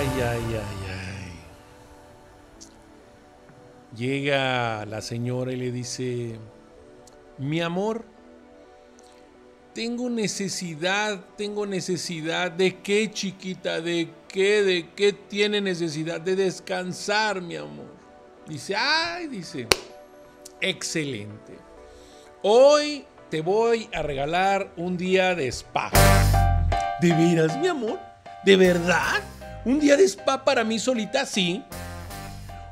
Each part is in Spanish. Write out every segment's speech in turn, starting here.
Ay, ay, ay, ay. Llega la señora y le dice, mi amor, tengo necesidad, tengo necesidad. ¿De qué, chiquita? ¿De qué? ¿De qué tiene necesidad? De descansar, mi amor. Dice, ay, dice, excelente. Hoy te voy a regalar un día de spa. ¿De veras, mi amor? ¿De verdad? ¿Un día de spa para mí solita? Sí.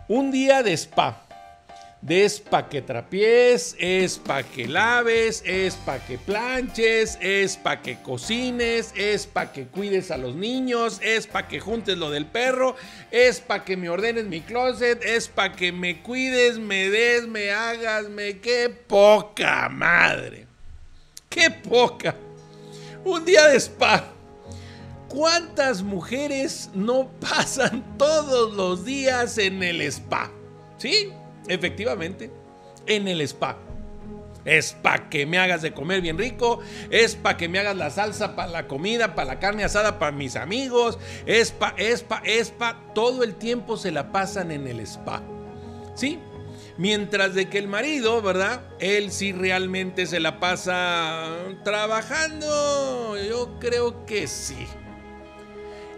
Un día de spa. De es pa' que trapies, es pa' que laves, es pa' que planches, es pa' que cocines, es pa' que cuides a los niños, es pa' que juntes lo del perro, es pa' que me ordenes mi closet, es pa' que me cuides, me des, me hagas, me... ¡Qué poca madre! ¡Qué poca! Un día de spa. ¿Cuántas mujeres no pasan todos los días en el spa? ¿Sí? Efectivamente, en el spa. Es para que me hagas de comer bien rico, es para que me hagas la salsa para la comida, para la carne asada para mis amigos, es para, es para, es para, todo el tiempo se la pasan en el spa. ¿Sí? Mientras de que el marido, ¿verdad? Él sí realmente se la pasa trabajando. Yo creo que sí.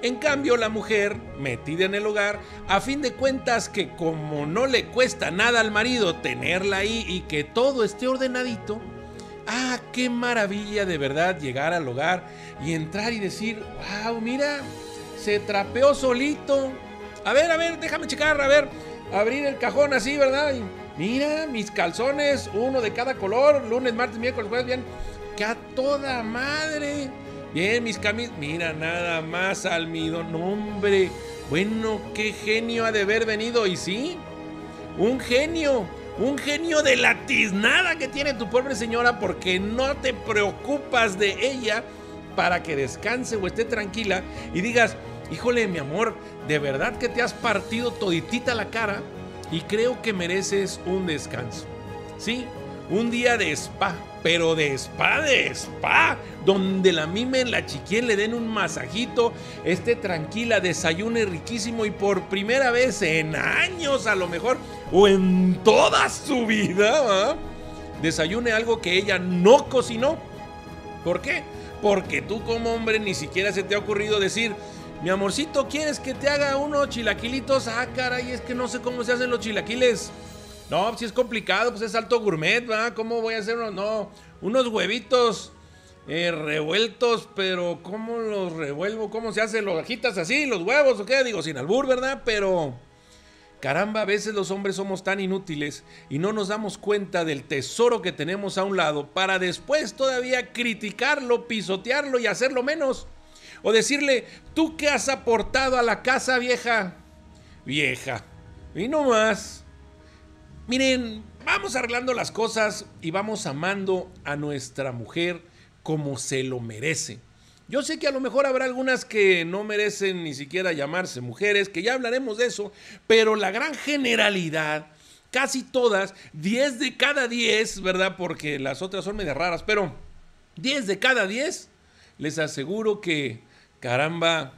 En cambio, la mujer, metida en el hogar, a fin de cuentas que como no le cuesta nada al marido tenerla ahí y que todo esté ordenadito, ah, qué maravilla de verdad llegar al hogar y entrar y decir, wow, mira, se trapeó solito. A ver, a ver, déjame checar, a ver, abrir el cajón así, ¿verdad? Y mira, mis calzones, uno de cada color, lunes, martes, miércoles, jueves, bien, que a toda madre. Bien, mis camisas. Mira, nada más almidón. Hombre, bueno, qué genio ha de haber venido. Y sí, un genio. Un genio de la tiznada que tiene tu pobre señora porque no te preocupas de ella para que descanse o esté tranquila y digas, híjole mi amor, de verdad que te has partido toditita la cara y creo que mereces un descanso. Sí, un día de spa, pero de spa, de spa, donde la mimen, la chiquien le den un masajito, esté tranquila, desayune riquísimo y por primera vez en años a lo mejor, o en toda su vida, desayune algo que ella no cocinó. ¿Por qué? Porque tú como hombre ni siquiera se te ha ocurrido decir, mi amorcito, ¿quieres que te haga unos chilaquilitos? Ah, caray, es que no sé cómo se hacen los chilaquiles. No, si es complicado, pues es alto gourmet, ¿verdad? ¿Cómo voy a hacer? No, unos huevitos eh, revueltos, pero ¿cómo los revuelvo? ¿Cómo se hace? ¿Los agitas así, los huevos o qué? Digo, sin albur, ¿verdad? Pero... Caramba, a veces los hombres somos tan inútiles y no nos damos cuenta del tesoro que tenemos a un lado para después todavía criticarlo, pisotearlo y hacerlo menos. O decirle, ¿tú qué has aportado a la casa vieja? Vieja. Y no más. Miren, vamos arreglando las cosas y vamos amando a nuestra mujer como se lo merece. Yo sé que a lo mejor habrá algunas que no merecen ni siquiera llamarse mujeres, que ya hablaremos de eso, pero la gran generalidad, casi todas, 10 de cada 10, ¿verdad? Porque las otras son medio raras, pero 10 de cada 10, les aseguro que, caramba,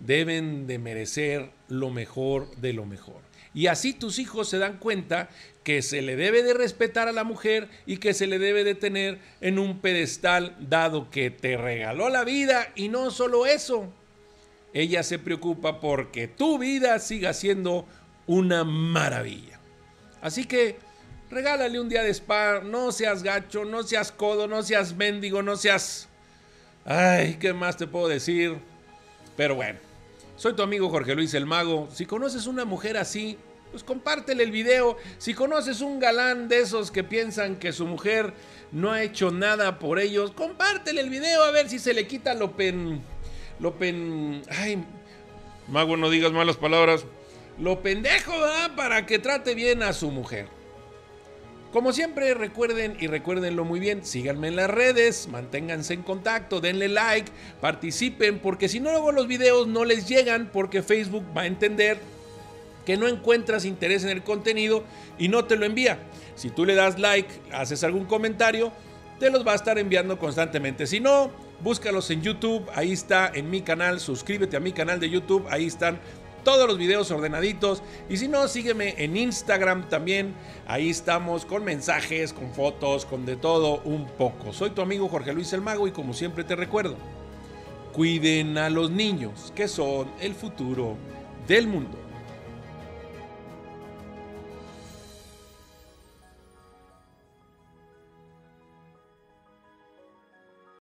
deben de merecer lo mejor de lo mejor. Y así tus hijos se dan cuenta que se le debe de respetar a la mujer y que se le debe de tener en un pedestal dado que te regaló la vida y no solo eso. Ella se preocupa porque tu vida siga siendo una maravilla. Así que regálale un día de spa, no seas gacho, no seas codo, no seas mendigo, no seas... Ay, ¿qué más te puedo decir? Pero bueno, soy tu amigo Jorge Luis el Mago. Si conoces una mujer así, pues compártele el video. Si conoces un galán de esos que piensan que su mujer no ha hecho nada por ellos, compártele el video a ver si se le quita lo pen. Lo pen. Ay, Mago, no digas malas palabras. Lo pendejo, ¿verdad? Para que trate bien a su mujer. Como siempre, recuerden y recuérdenlo muy bien, síganme en las redes, manténganse en contacto, denle like, participen, porque si no luego los videos no les llegan porque Facebook va a entender que no encuentras interés en el contenido y no te lo envía. Si tú le das like, haces algún comentario, te los va a estar enviando constantemente. Si no, búscalos en YouTube, ahí está en mi canal, suscríbete a mi canal de YouTube, ahí están todos los videos ordenaditos. Y si no, sígueme en Instagram también. Ahí estamos con mensajes, con fotos, con de todo un poco. Soy tu amigo Jorge Luis el Mago y como siempre te recuerdo, cuiden a los niños que son el futuro del mundo.